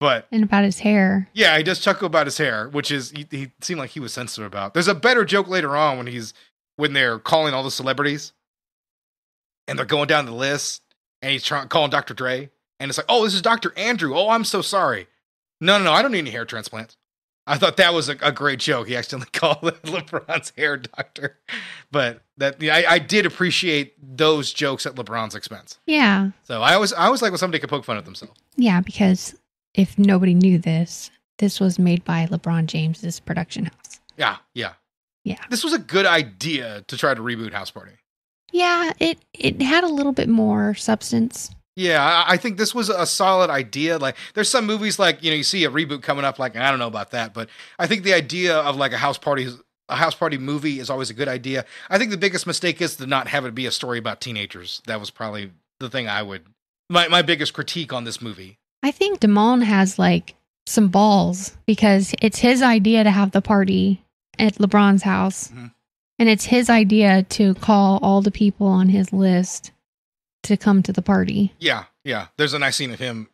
But And about his hair. yeah, he does chuckle about his hair, which is he, he seemed like he was sensitive about. There's a better joke later on when he's when they're calling all the celebrities and they're going down the list and he's trying calling Dr. Dre and it's like, oh, this is Dr. Andrew. Oh, I'm so sorry. No, no, no, I don't need any hair transplants. I thought that was a, a great joke. He accidentally [laughs] called LeBron's hair doctor, but that yeah, I, I did appreciate those jokes at LeBron's expense. Yeah. So I always I always like when somebody could poke fun at themselves. Yeah, because if nobody knew this, this was made by LeBron James's production house. Yeah, yeah, Yeah. This was a good idea to try to reboot House Party. Yeah, it it had a little bit more substance. Yeah, I, I think this was a solid idea. Like, there's some movies like you know you see a reboot coming up. Like, I don't know about that, but I think the idea of like a house party, a house party movie is always a good idea. I think the biggest mistake is to not have it be a story about teenagers. That was probably the thing I would my my biggest critique on this movie. I think Damon has like some balls because it's his idea to have the party at LeBron's house. Mhm. And it's his idea to call all the people on his list to come to the party. Yeah, yeah. There's a nice scene of him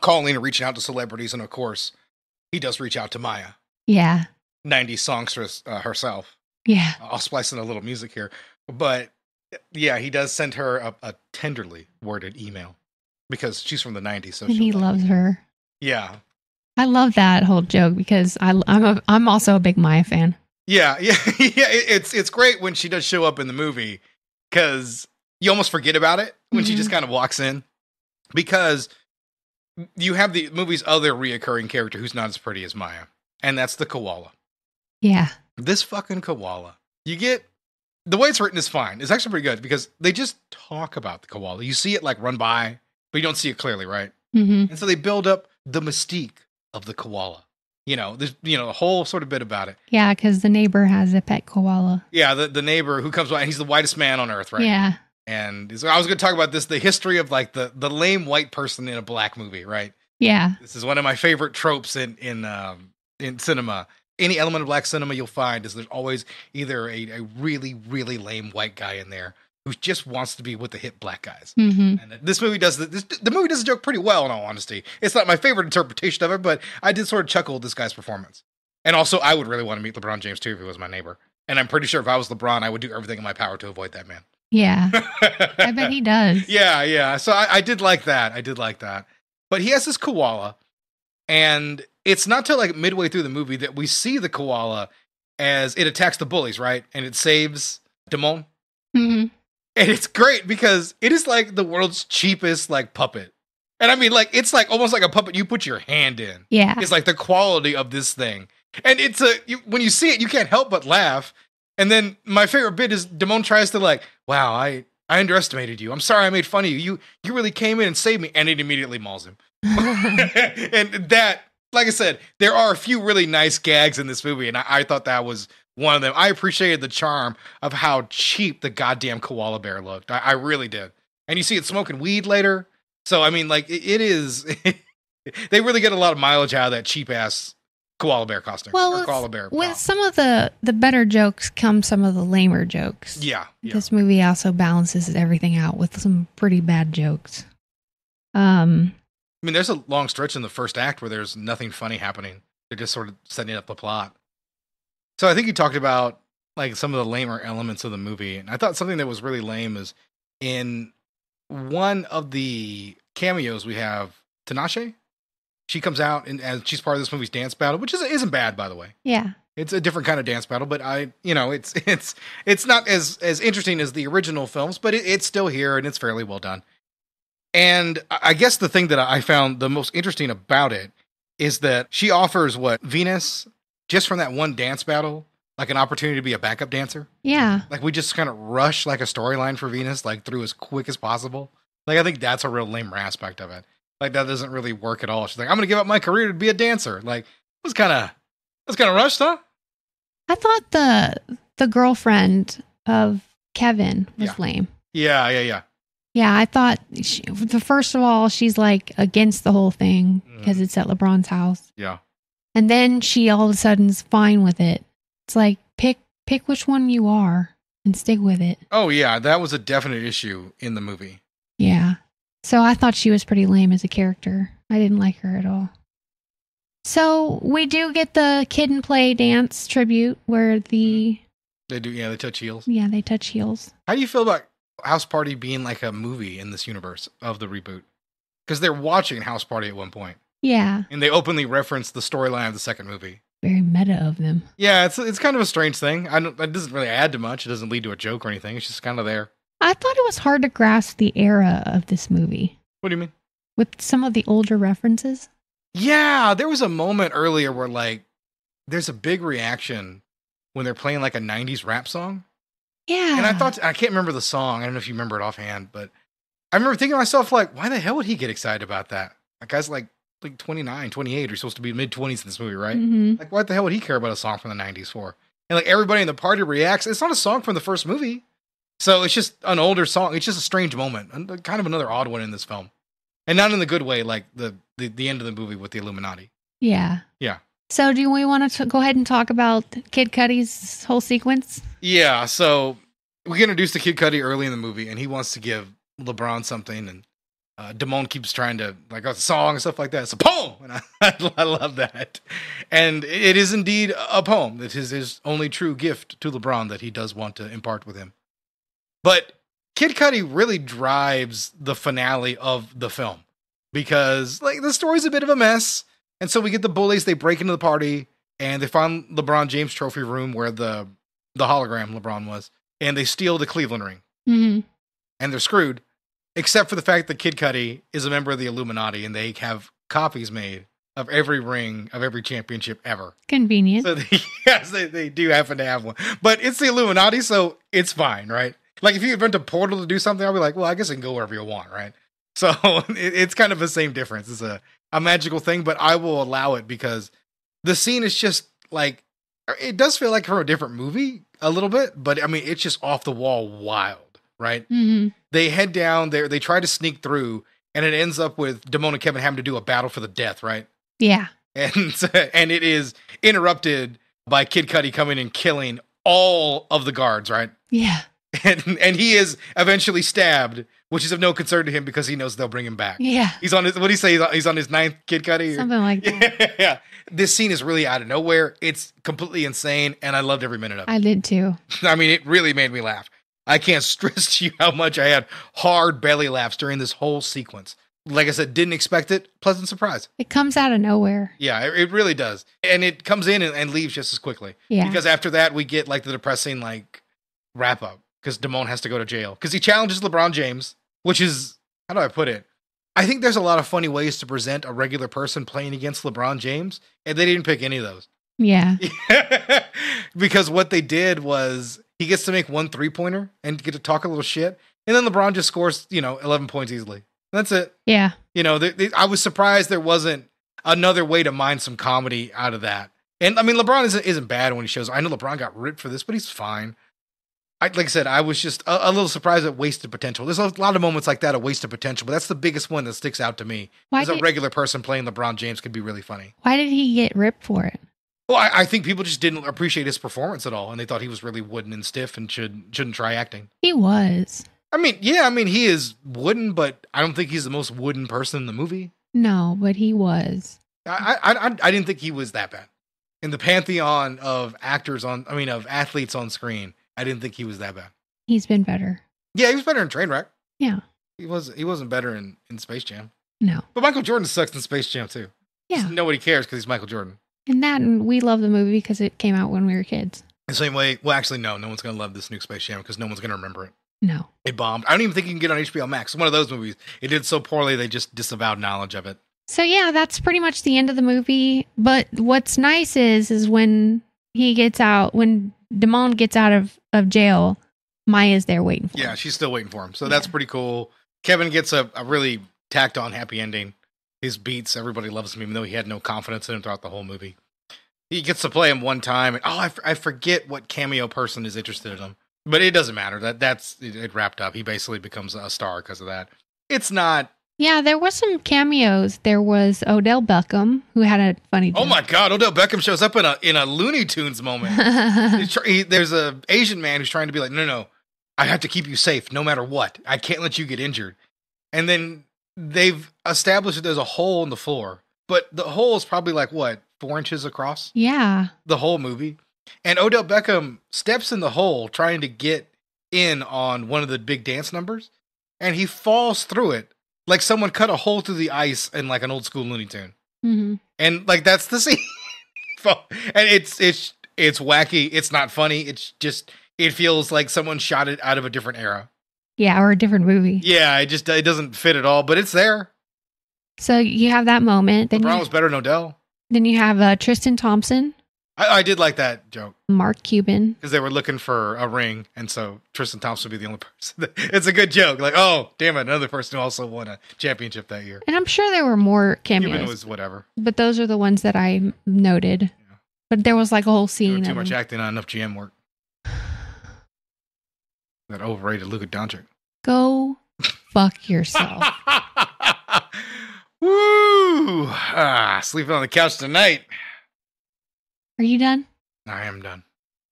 calling and reaching out to celebrities, and of course, he does reach out to Mya. Yeah. 90s songstress uh, herself. Yeah. I'll splice in a little music here. But yeah, he does send her a, a tenderly worded email because she's from the 90s. So he loves her. Yeah. I love that whole joke because I, I'm a, I'm also a big Mya fan. Yeah. [laughs] Yeah. yeah. It's, it's great when she does show up in the movie because you almost forget about it when she Mhm. just kind of walks in because you have the movie's other reoccurring character who's not as pretty as Mya, and that's the koala. Yeah. This fucking koala. You get the way it's written is fine. It's actually pretty good because they just talk about the koala. You see it like run by, but you don't see it clearly, right? hmm And so they build up the mystique of the koala. You know, there's you know a whole sort of bit about it. Yeah, because the neighbor has a pet koala. Yeah, the, the neighbor who comes by, he's the whitest man on earth, right? Yeah. And so I was going to talk about this, the history of like the the lame white person in a black movie, right? Yeah. This is one of my favorite tropes in in um, in cinema. Any element of black cinema you'll find is there's always either a, a really really lame white guy in there who just wants to be with the hip black guys. hmm And this movie does the, this, the movie does the joke pretty well. In all honesty, it's not my favorite interpretation of it, but I did sort of chuckle at this guy's performance. And also, I would really want to meet LeBron James too if he was my neighbor. And I'm pretty sure if I was LeBron, I would do everything in my power to avoid that man. Yeah. [laughs] I bet he does. Yeah, yeah. So I, I did like that. I did like that. But he has this koala, And it's not till like midway through the movie that we see the koala as it attacks the bullies, right? And it saves Damon. hmm And it's great because it is like the world's cheapest like puppet. And I mean like it's like almost like a puppet you put your hand in. Yeah. It's like the quality of this thing. And it's a you, when you see it you can't help but laugh. And then my favorite bit is Damon tries to like, "Wow, I I underestimated you. I'm sorry I made fun of you. You you really came in and saved me." And it immediately mauls him. [laughs] [laughs] and that like I said, there are a few really nice gags in this movie, and I, I thought that was one of them. I appreciated the charm of how cheap the goddamn koala bear looked. I, I really did. And you see it smoking weed later. So I mean, like it, it is. [laughs] they really get a lot of mileage out of that cheap ass koala bear costume. Well, with, koala bear. with prop. some of the the better jokes come some of the lamer jokes. yeah, yeah. This movie also balances everything out with some pretty bad jokes. Um, I mean, there's a long stretch in the first act where there's nothing funny happening. They're just sort of setting up the plot. So I think you talked about like some of the lamer elements of the movie, and I thought something that was really lame is in one of the cameos we have Tinashe. She comes out and as she's part of this movie's dance battle, which is, isn't bad by the way. yeah, It's a different kind of dance battle, but I, you know, it's [laughs] it's it's not as as interesting as the original films, but it, it's still here and it's fairly well done. And I guess the thing that I found the most interesting about it is that she offers what Venus just from that one dance battle, like an opportunity to be a backup dancer. yeah, Like we just kind of rush like a storyline for Venus, like through as quick as possible. Like I think that's a real lame aspect of it. Like that doesn't really work at all. She's like, I'm gonna give up my career to be a dancer. Like it was kind of, it was kind of rushed, huh? I thought the the girlfriend of Kevin was Yeah. lame. Yeah, yeah, yeah. Yeah, I thought she, the first of all she's like against the whole thing because mm. it's at LeBron's house, Yeah. And then she all of a sudden's fine with it. It's like pick pick which one you are and stick with it. Oh yeah, that was a definite issue in the movie. Yeah. So I thought she was pretty lame as a character. I didn't like her at all. So we do get the kid and play dance tribute where the mm-hmm. They do, yeah, they touch heels. yeah they touch heels. How do you feel about House Party being like a movie in this universe of the reboot? Because they're watching House Party at one point, Yeah, and they openly reference the storyline of the second movie. very meta of them. Yeah, it's it's kind of a strange thing. I don't, it doesn't really add to much. It doesn't lead to a joke or anything. It's just kind of there. I thought it was hard to grasp the era of this movie What do you mean? with some of the older references. Yeah, there was a moment earlier where like there's a big reaction when they're playing like a '90s rap song. Yeah, And I thought I can't remember the song. I don't know if you remember it offhand, but I remember thinking to myself like, why the hell would he get excited about that? That guy's like like 29, 28. You're supposed to be mid 20s in this movie, right? hmm Like, what the hell would he care about a song from the 90s for? And like everybody in the party reacts. It's not a song from the first movie, so it's just an older song. It's just a strange moment, and kind of another odd one in this film, and not in the good way, like the the, the end of the movie with the Illuminati. yeah, Yeah. So do we want to go ahead and talk about Kid Cudi's whole sequence? Yeah, so we get introduced to Kid Cudi early in the movie, and he wants to give LeBron something, and uh, Damone keeps trying to like a song and stuff like that. It's a poem, and I, [laughs] I love that. And it is indeed a poem. That is his only true gift to LeBron that he does want to impart with him. But Kid Cudi really drives the finale of the film because like the story's a bit of a mess, and so we get the bullies. They break into the party and they find LeBron James trophy room where the the hologram LeBron was, and they steal the Cleveland ring, hmm and they're screwed, except for the fact that Kid Cudi is a member of the Illuminati, and they have copies made of every ring of every championship ever. Convenient. So they, [laughs] yes, they, they do happen to have one, but it's the Illuminati, so it's fine, right? Like if you invent a portal to do something, I'll be like, well, I guess I can go wherever you want, right? So [laughs] it, it's kind of the same difference. It's a a magical thing, but I will allow it because the scene is just like it does feel like from a different movie a little bit, but I mean it's just off the wall wild, right? hmm They head down there, they try to sneak through, and it ends up with Damone and Kevin having to do a battle for the death, right? Yeah. and [laughs] and it is interrupted by Kid Cudi coming and killing all of the guards, right? Yeah. And and he is eventually stabbed, which is of no concern to him because he knows they'll bring him back. Yeah. He's on his what do you say? He's on, he's on his ninth Kid Cudi. or- Something like that. yeah, [laughs] yeah. This scene is really out of nowhere. It's completely insane, and I loved every minute of it. I did too. [laughs] I mean, it really made me laugh. I can't [laughs] stress to you how much I had hard belly laughs during this whole sequence. like I said, didn't expect it. Pleasant surprise. It comes out of nowhere. Yeah, it, it really does. And it comes in and, and leaves just as quickly. Yeah. Because after that, we get like the depressing like wrap up because Damone has to go to jail because he challenges LeBron James, which is how do I put it? I think there's a lot of funny ways to present a regular person playing against LeBron James, and they didn't pick any of those. Yeah. [laughs] because what they did was he gets to make one three pointer and get to talk a little shit, and then LeBron just scores, you know, 11 points easily. That's it. Yeah. You know, they, they, I was surprised there wasn't another way to mine some comedy out of that. And I mean, LeBron isn't isn't bad when he shows. I know LeBron got ripped for this, but he's fine. I, like I said, I was just a, a little surprised at wasted potential. There's a lot of moments like that of wasted potential, but that's the biggest one that sticks out to me. Why As a regular person playing LeBron James could be really funny. Why did he get ripped for it? Well, I, I think people just didn't appreciate his performance at all, and they thought he was really wooden and stiff and should shouldn't try acting. He was. I mean, yeah, I mean he is wooden, but I don't think he's the most wooden person in the movie. No, but he was. I I I, didn't think he was that bad. In the pantheon of actors on, I mean, of athletes on screen, I didn't think he was that bad. He's been better. Yeah, he was better in Trainwreck. Yeah. He was he wasn't better in in Space Jam. No. But Michael Jordan sucks in Space Jam too. Yeah. Just nobody cares because he's Michael Jordan. And that, and we love the movie because it came out when we were kids. The same way. Well, actually, no. No one's gonna love this new Space Jam because no one's gonna remember it. No. It bombed. I don't even think you can get on HBO Max. It's one of those movies. It did so poorly they just disavowed knowledge of it. So yeah, that's pretty much the end of the movie. But what's nice is is when he gets out, when Damon gets out of of jail, Mya's there waiting for Yeah, him. Yeah, she's still waiting for him. So that's pretty cool. Kevin gets a, a really tacked on happy ending. His beats, everybody loves him, even though he had no confidence in him throughout the whole movie. He gets to play him one time, and oh, I, f- I forget what cameo person is interested in him, but it doesn't matter. That that's it, it wrapped up. He basically becomes a star because of that. It's not. Yeah, there was some cameos. There was Odell Beckham who had a funny. Oh my God! Odell Beckham shows up in a in a Looney Tunes moment. [laughs] He, there's a Asian man who's trying to be like, no, no, I have to keep you safe no matter what. I can't let you get injured. And then they've established that there's a hole in the floor, but the hole is probably like what four inches across. Yeah. The whole movie, and Odell Beckham steps in the hole trying to get in on one of the big dance numbers, and he falls through it like someone cut a hole through the ice in like an old school Looney Tune. Hmm and like that's the [laughs] scene. And it's it's it's wacky. It's not funny. It's just it feels like someone shot it out of a different era Yeah, or a different movie. yeah it just it doesn't fit at all but it's there So you have that moment. Then LeBron you, was better than Odell then you have uh, Tristan Thompson, I, I did like that joke Mark Cuban. because they were looking for a ring and so Tristan Thompson would be the only [laughs] person it's a good joke like oh damn it another person who also won a championship that year And I'm sure there were more Cuban cameos, was whatever but those are the ones that I noted. But there was like a whole scene. too much acting not enough GM work that overrated Luka Doncic Go fuck yourself. [laughs] Woo! Ah, sleeping on the couch tonight. Are you done? I am done.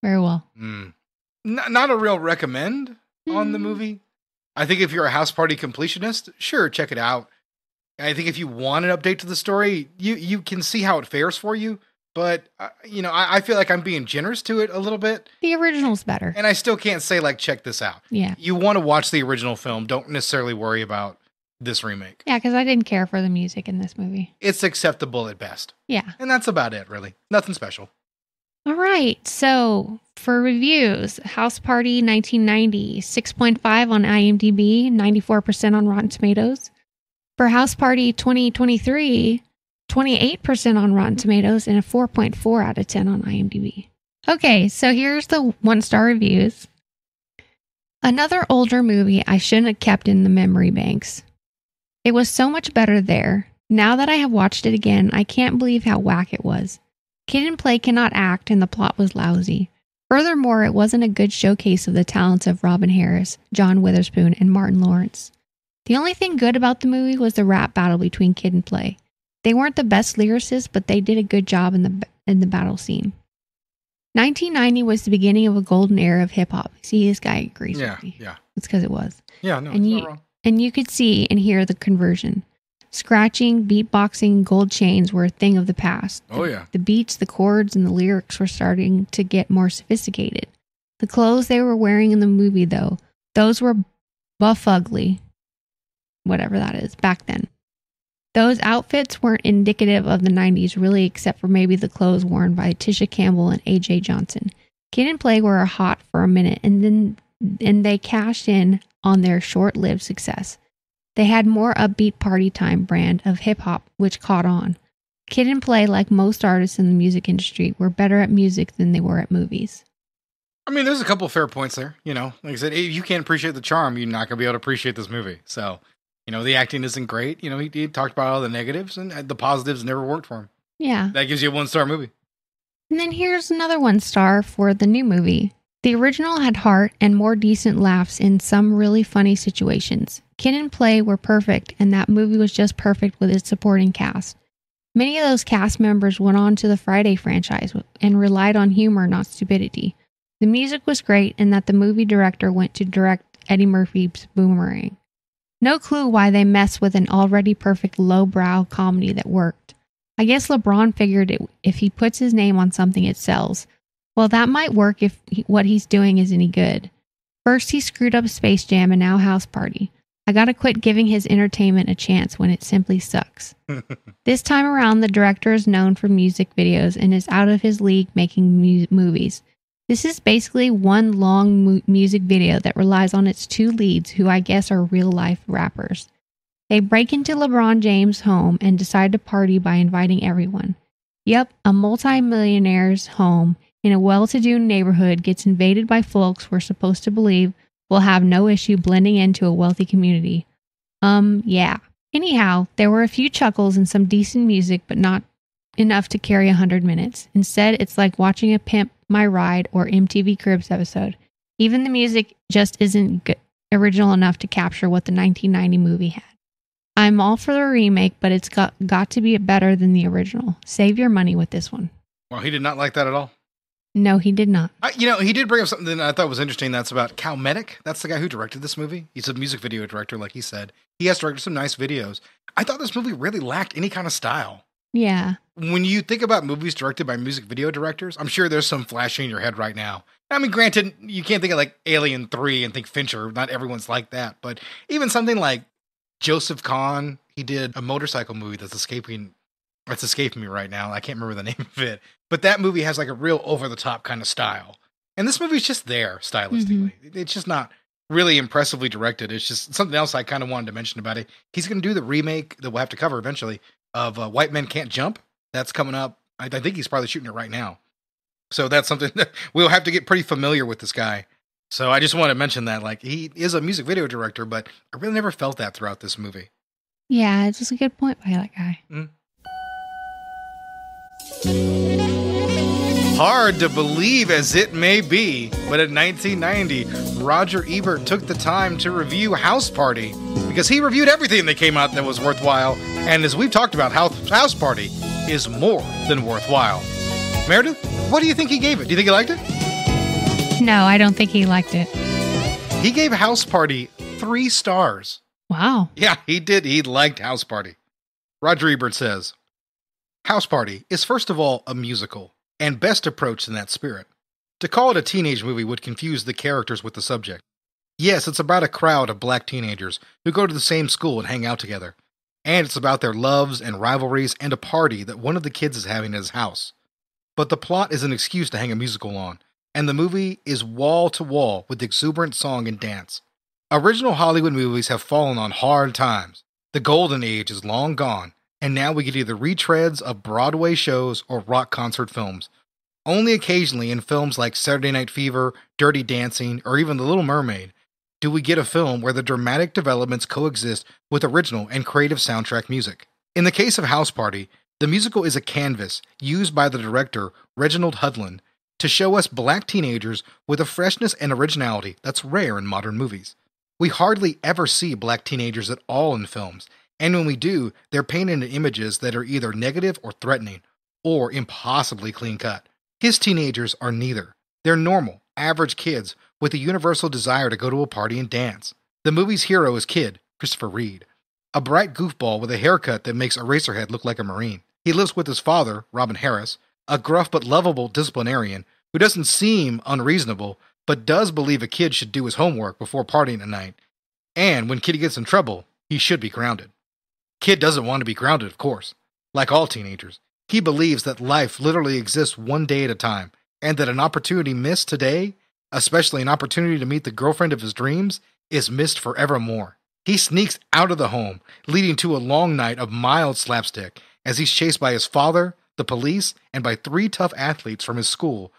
Very well. Mm. N- not a real recommend on the Mm. movie. I think if you're a house party completionist, sure, check it out. I think if you want an update to the story, you you can see how it fares for you. But uh, you know, I, I feel like I'm being generous to it a little bit, The original's better. and I still can't say like check this out. Yeah. You want to watch the original film. Don't necessarily worry about this remake. Yeah, because I didn't care for the music in this movie. It's acceptable at best, Yeah. and that's about it. Really, nothing special. All right. So for reviews, House Party 1990, 6.5 on IMDb, 94% on Rotten Tomatoes. For House Party 2023, 28% on Rotten Tomatoes and a 4.4 out of 10 on IMDb. Okay, so here's the one star reviews. Another older movie I shouldn't have kept in the memory banks. It was so much better there. Now that I have watched it again, I can't believe how whack it was. Kid and Play cannot act, and the plot was lousy. Furthermore, it wasn't a good showcase of the talents of Robin Harris, John Witherspoon, and Martin Lawrence. The only thing good about the movie was the rap battle between Kid and Play. They weren't the best lyricists, but they did a good job in the in the battle scene. 1990 was the beginning of a golden era of hip hop. See, this guy agrees Yeah, with me. yeah, It's because it was yeah. No, And it's you- not wrong. and you could see and hear the conversion. Scratching, beatboxing, gold chains were a thing of the past. Oh yeah. The beats, the chords, and the lyrics were starting to get more sophisticated. The clothes they were wearing in the movie, though, those were buff ugly. Whatever that is, back then. Those outfits weren't indicative of the 90s, really, except for maybe the clothes worn by Tisha Campbell and AJ Johnson. Kid and Play were hot for a minute, and then and they cashed in on their short-lived success. They had more upbeat party time brand of hip hop, which caught on. Kid and Play, like most artists in the music industry, were better at music than they were at movies. I mean, there's a couple fair points there. You know, like I said, if you can't appreciate the charm, you're not gonna be able to appreciate this movie. So, you know, the acting isn't great. You know, he, he talked about all the negatives, and uh, the positives never worked for him. Yeah. That gives you a one star movie. And then here's another one star for the new movie. The original had heart and more decent laughs in some really funny situations. Kid and Play were perfect, and that movie was just perfect with its supporting cast. Many of those cast members went on to the Friday franchise and relied on humor, not stupidity. The music was great, and that the movie director went to direct Eddie Murphy's Boomerang. No clue why they messed with an already perfect lowbrow comedy that worked. I guess LeBron figured it, if he puts his name on something, it sells. Well, that might work if he, what he's doing is any good. First, he screwed up Space Jam and now House Party. I gotta quit giving his entertainment a chance when it simply sucks. [laughs] this time around, the director is known for music videos and is out of his league making mu- movies. This is basically one long mu- music video that relies on its two leads, who I guess are real life rappers. They break into LeBron James' home and decide to party by inviting everyone. Yep, a multimillionaire's home in a well to do neighborhood gets invaded by folks we're supposed to believe will have no issue blending into a wealthy community. Um, yeah. Anyhow, there were a few chuckles and some decent music, but not enough to carry a hundred minutes. Instead, it's like watching a Pimp My Ride or MTV Cribs episode. Even the music just isn't good, original enough to capture what the 1990 movie had. I'm all for the remake, but it's got got to be better than the original. Save your money with this one. Well, he did not like that at all. No, he did not. I, you know, he did bring up something that I thought was interesting. That's about Calmatic. That's the guy who directed this movie. He's a music video director, like he said. He has directed some nice videos. I thought this movie really lacked any kind of style. Yeah. When you think about movies directed by music video directors, I'm sure there's some flashing in your head right now. I mean, granted, you can't think of like Alien 3 and think Fincher. Not everyone's like that. But even something like Joseph Kahn, he did a motorcycle movie that's escaping it's escaping me right now. I can't remember the [laughs] name of it. But that movie has like a real over the top kind of style. And this movie's just there stylistically. Mm-hmm. It's just not really impressively directed. It's just something else I kind of wanted to mention about it. He's going to do the remake that we'll have to cover eventually of uh, White Men Can't Jump. That's coming up. I, I think he's probably shooting it right now. So that's something [laughs] that we'll have to get pretty familiar with this guy. So I just want to mention that like he is a music video director, but I really never felt that throughout this movie. Yeah, it's just a good point by that guy. Mm. Hard to believe as it may be, but in 1990, Roger Ebert took the time to review House Party because he reviewed everything that came out that was worthwhile. And as we've talked about, House Party is more than worthwhile. Meredith, what do you think he gave it? Do you think he liked it? No, I don't think he liked it. He gave House Party three stars. Wow. Yeah, he did. He liked House Party. Roger Ebert says House Party is first of all a musical and best approached in that spirit. To call it a teenage movie would confuse the characters with the subject. Yes, it's about a crowd of black teenagers who go to the same school and hang out together. And it's about their loves and rivalries and a party that one of the kids is having at his house. But the plot is an excuse to hang a musical on, and the movie is wall to wall with exuberant song and dance. Original Hollywood movies have fallen on hard times. The golden age is long gone, and now we get either retreads of Broadway shows or rock concert films. Only occasionally in films like Saturday Night Fever, Dirty Dancing, or even The Little Mermaid do we get a film where the dramatic developments coexist with original and creative soundtrack music. In the case of House Party, the musical is a canvas used by the director, Reginald Hudlin, to show us black teenagers with a freshness and originality that's rare in modern movies. We hardly ever see black teenagers at all in films, and when we do, they're painted in images that are either negative or threatening, or impossibly clean cut. His teenagers are neither. They're normal, average kids with a universal desire to go to a party and dance. The movie's hero is Kid, Christopher Reid, a bright goofball with a haircut that makes Eraserhead look like a Marine. He lives with his father, Robin Harris, a gruff but lovable disciplinarian who doesn't seem unreasonable, but does believe a kid should do his homework before partying at night. And when Kid gets in trouble, he should be grounded. Kid doesn't want to be grounded, of course. Like all teenagers, he believes that life literally exists one day at a time, and that an opportunity missed today, especially an opportunity to meet the girlfriend of his dreams, is missed forevermore. He sneaks out of the home, leading to a long night of mild slapstick as he's chased by his father, the police, and by three tough athletes from his school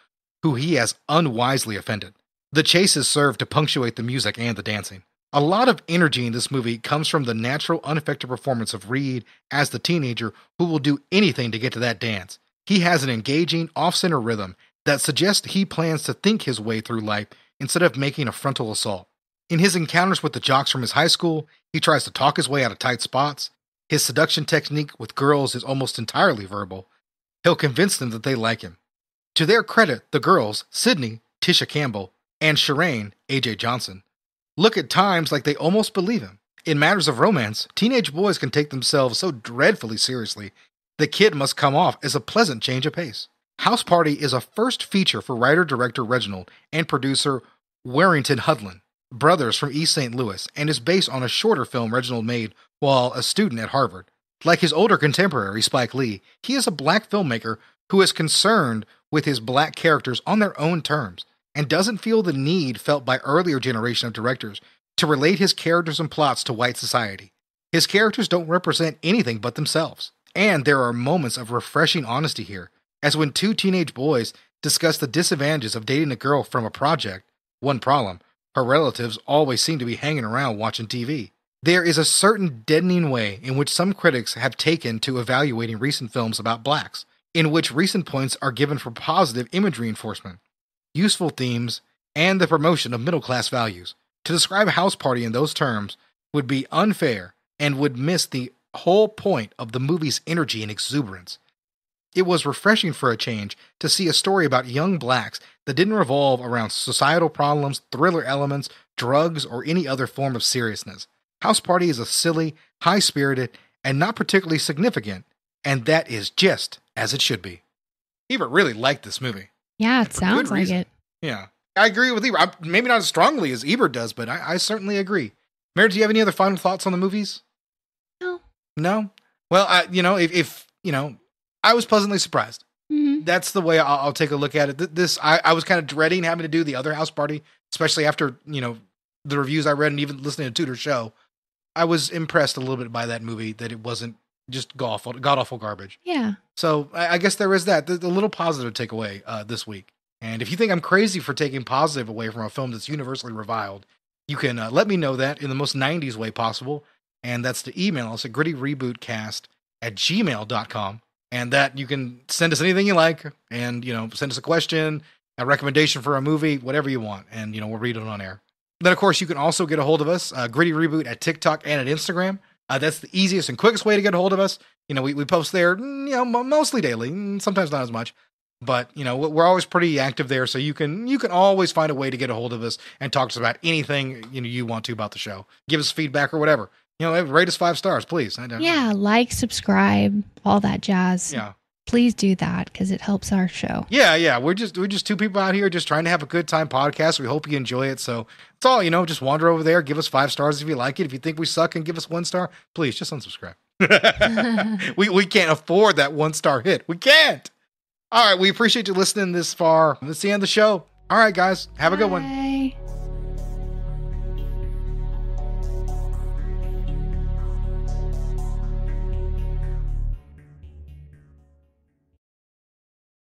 who he has unwisely offended. The chases serve to punctuate the music and the dancing. A lot of energy in this movie comes from the natural, unaffected performance of Reid as the teenager who will do anything to get to that dance. He has an engaging, off center rhythm that suggests he plans to think his way through life instead of making a frontal assault. In his encounters with the jocks from his high school, he tries to talk his way out of tight spots. His seduction technique with girls is almost entirely verbal. He'll convince them that they like him. To their credit, the girls, Sydney, Tisha Campbell, and Sharane, AJ Johnson, look at times like they almost believe him. In matters of romance, teenage boys can take themselves so dreadfully seriously, the kid must come off as a pleasant change of pace. House Party is a first feature for writer director Reginald and producer Warrington Hudlin, brothers from East St. Louis, and is based on a shorter film Reginald made while a student at Harvard. Like his older contemporary, Spike Lee, he is a black filmmaker who is concerned with his black characters on their own terms and doesn't feel the need felt by earlier generation of directors to relate his characters and plots to white society. His characters don't represent anything but themselves. And there are moments of refreshing honesty here, as when two teenage boys discuss the disadvantages of dating a girl from a project. One problem her relatives always seem to be hanging around watching TV. There is a certain deadening way in which some critics have taken to evaluating recent films about blacks, in which recent points are given for positive imagery enforcement, useful themes, and the promotion of middle class values. To describe a House Party in those terms would be unfair and would miss the whole point of the movie's energy and exuberance. It was refreshing for a change to see a story about young blacks that didn't revolve around societal problems, thriller elements, drugs, or any other form of seriousness. House Party is a silly, high spirited, and not particularly significant, and that is just as it should be. Ebert really liked this movie. Yeah, it sounds like reason. it. Yeah. I agree with Ebert. I, maybe not as strongly as Ebert does, but I, I certainly agree. Mary, do you have any other final thoughts on the movies? No. No? Well, I, you know, if, if, you know, I was pleasantly surprised. Mhm. That's the way I'll, I'll take a look at it. This, I, I was kind of dreading having to do the other house party, especially after, you know, the reviews I read and even listening to Tudor's show. I was impressed a little bit by that movie that it wasn't just god awful, god awful garbage. Yeah. So I, I guess there is that. The, the little positive takeaway uh, this week. And if you think I'm crazy for taking positive away from a film that's universally reviled, you can uh, let me know that in the most 90s way possible. And that's to email us at grittyrebootcast at gmail.com. And that you can send us anything you like and, you know, send us a question, a recommendation for a movie, whatever you want. And, you know, we'll read it on air. Then, of course, you can also get a hold of us, uh, Gritty Reboot at TikTok and at Instagram. Uh, that's the easiest and quickest way to get a hold of us. You know, we, we post there, mm, you know, mostly daily, mm, sometimes not as much, but you know, we- we're always pretty active there. So you can you can always find a way to get a hold of us and talk to us about anything you know you want to about the show. Give us feedback or whatever. You know, rate us five stars, please. Yeah. Like, subscribe, all that jazz. yeah, Please do that because it helps our show. yeah, yeah. We're just we're just two people out here just trying to have a good time podcast. We hope you enjoy it. So it's all you know. Just wander over there, give us five stars if you like it. If you think we suck and give us one star, please just unsubscribe. [laughs] we we can't afford that one star hit. We can't. All right, we appreciate you listening this far. That's the end of the show. All right, guys, have a good one. Bye.